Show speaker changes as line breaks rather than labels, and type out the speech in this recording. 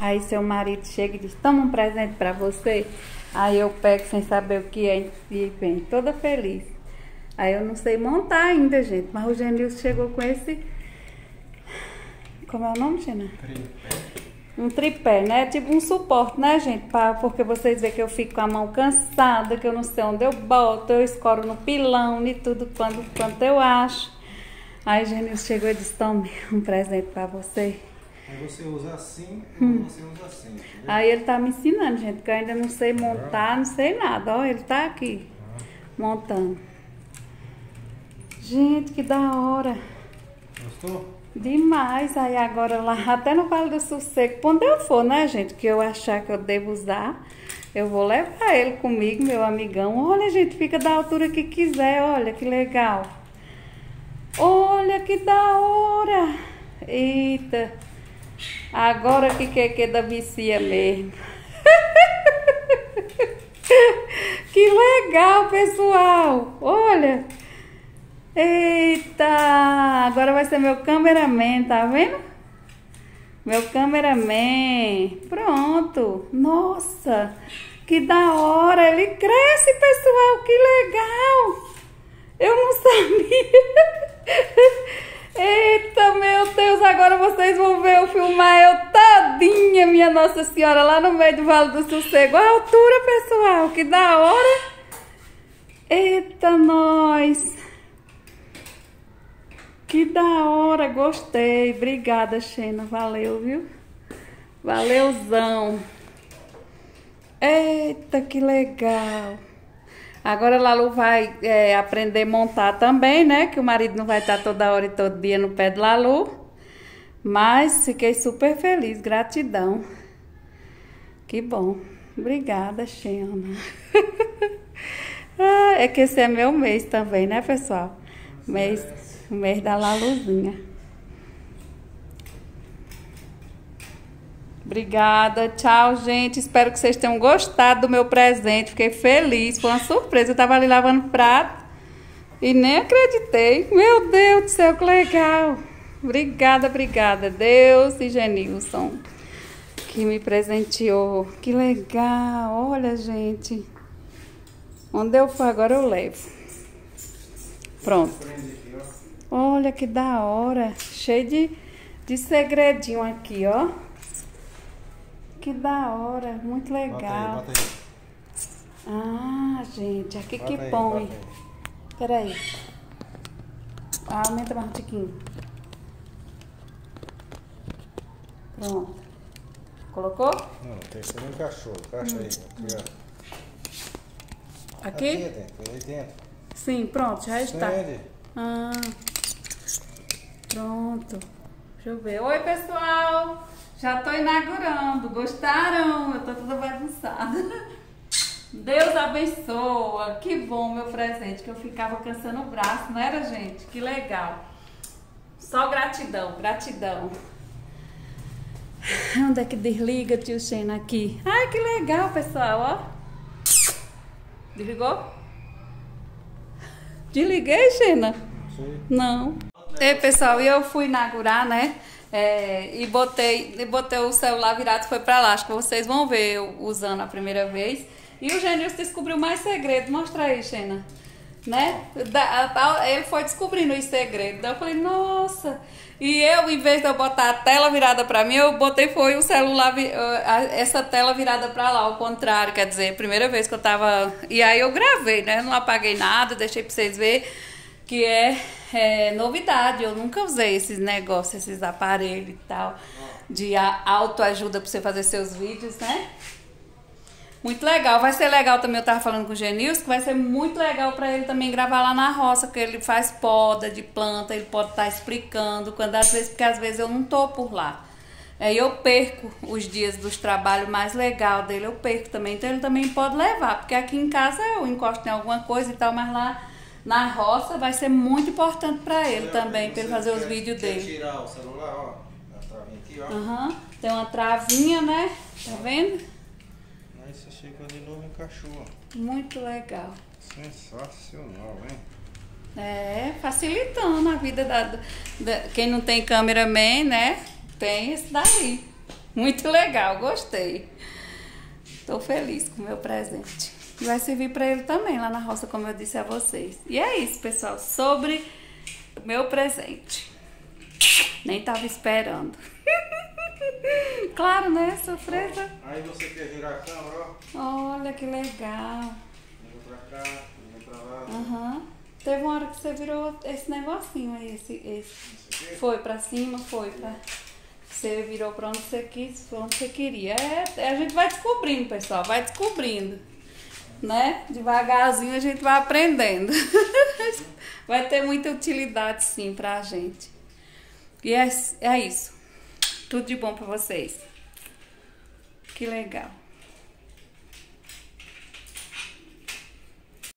Aí seu marido chega e diz, toma um presente pra você. Aí eu pego sem saber o que é e vem toda feliz. Aí eu não sei montar ainda, gente. Mas o Genilson chegou com esse. Como é o nome, Gina? Um tripé, né? Tipo um suporte, né, gente? Pra, porque vocês veem que eu fico com a mão cansada, que eu não sei onde eu boto, eu escoro no pilão e tudo quando, quanto eu acho. Aí o Genilson chegou e disse, tome um presente pra você.
Aí você usa assim ou você usa assim?
Aí ele tá me ensinando, gente, que eu ainda não sei montar, não sei nada. Ó, ele tá aqui montando. Gente, que da hora.
Gostou?
Demais. Aí agora lá, até no Vale do Sossego, quando eu for, né, gente, que eu achar que eu devo usar, eu vou levar ele comigo, meu amigão. Olha, gente, fica da altura que quiser. Olha que legal. Olha que da hora. Eita. Agora que que que da vicia mesmo. que legal, pessoal. Olha. Eita, agora vai ser meu cameraman, tá vendo? Meu cameraman. Pronto. Nossa, que da hora. Ele cresce, pessoal. Que legal. Eu não sabia. Eita, meu Deus, agora vocês vão ver eu filmar eu todinha, minha Nossa Senhora, lá no meio do Vale do Sossego. A altura, pessoal, que da hora. Eita, nós. Que da hora, gostei. Obrigada, Xena. Valeu, viu? Valeuzão. Eita, que legal. Agora a Lalu vai é, aprender a montar também, né? Que o marido não vai estar toda hora e todo dia no pé de Lalu. Mas fiquei super feliz, gratidão. Que bom. Obrigada, Xena. ah, é que esse é meu mês também, né, pessoal? Mês, mês da Laluzinha. Obrigada, tchau, gente. Espero que vocês tenham gostado do meu presente. Fiquei feliz, foi uma surpresa. Eu tava ali lavando prato e nem acreditei. Meu Deus do céu, que legal. Obrigada, obrigada, Deus e Genilson, que me presenteou. Que legal, olha, gente. Onde eu for agora eu levo. Pronto. Olha que da hora. Cheio de, de segredinho aqui, ó. Que da hora, muito legal.
Bota aí, bota aí.
Ah, gente, aqui
Bota
que
aí,
põe. Peraí. Ah, aumenta mais um tiquinho. Pronto. Colocou?
Não, tem que ser um cachorro. Caixa aí. Aqui.
Aqui?
dentro, aí dentro.
Sim, pronto, já está. Ah, pronto. Deixa eu ver. Oi, pessoal. Já estou inaugurando. Gostaram? Eu estou toda bagunçada. Deus abençoa. Que bom meu presente, que eu ficava cansando o braço, não era, gente? Que legal. Só gratidão, gratidão. Onde é que desliga, tio Xena, aqui? Ai, que legal, pessoal, ó. Desligou? Desliguei, Xena?
Sei.
Não. Ei, pessoal, e eu fui inaugurar, né? É, e botei, botei o celular virado foi pra lá. Acho que vocês vão ver eu usando a primeira vez. E o Gênesis descobriu mais segredo. Mostra aí, Xena. Né? Ele foi descobrindo os segredos. Daí eu falei, nossa. E eu, em vez de eu botar a tela virada pra mim, eu botei foi o celular, essa tela virada pra lá, ao contrário. Quer dizer, primeira vez que eu tava. E aí eu gravei, né? Não apaguei nada, deixei pra vocês verem que é, é novidade. Eu nunca usei esses negócios, esses aparelhos e tal, de autoajuda para você fazer seus vídeos, né? Muito legal. Vai ser legal também, eu tava falando com o Genilson, que vai ser muito legal para ele também gravar lá na roça, que ele faz poda de planta, ele pode estar explicando, quando às vezes, porque às vezes eu não tô por lá. Aí eu perco os dias dos trabalhos mais legal dele, eu perco também. Então ele também pode levar, porque aqui em casa eu encosto em alguma coisa e tal, mas lá na roça vai ser muito importante para ele também, para ele fazer os vídeos dele.
tirar o celular, ó. A travinha aqui, ó.
Aham. Tem uma travinha, né? Tá vendo?
Aí você chega de novo e encaixou. ó.
Muito legal.
Sensacional, hein?
É, facilitando a vida da, da- Quem não tem cameraman, né? Tem esse daí. Muito legal, gostei. Estou feliz com o meu presente. E vai servir para ele também lá na roça, como eu disse a vocês. E é isso, pessoal, sobre o meu presente. Nem tava esperando. claro, né? Surpresa.
Aí você quer virar a câmera, ó.
Olha que legal.
Vem pra cá, vem pra lá.
Aham. Teve uma hora que você virou esse negocinho aí, esse, esse. Foi pra cima, foi pra. Você virou pra onde você quis, pra onde você queria. É, a gente vai descobrindo, pessoal, vai descobrindo. Né? Devagarzinho a gente vai aprendendo. vai ter muita utilidade sim pra gente. E é, é isso. Tudo de bom pra vocês. Que legal.